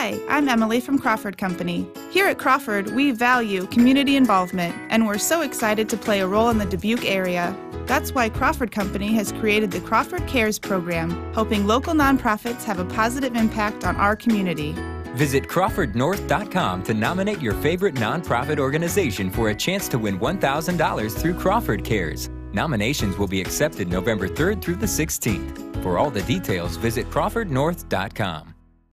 Hi, I'm Emily from Crawford Company. Here at Crawford, we value community involvement, and we're so excited to play a role in the Dubuque area. That's why Crawford Company has created the Crawford Cares program, helping local nonprofits have a positive impact on our community. Visit CrawfordNorth.com to nominate your favorite nonprofit organization for a chance to win $1,000 through Crawford Cares. Nominations will be accepted November 3rd through the 16th. For all the details, visit CrawfordNorth.com.